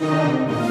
Música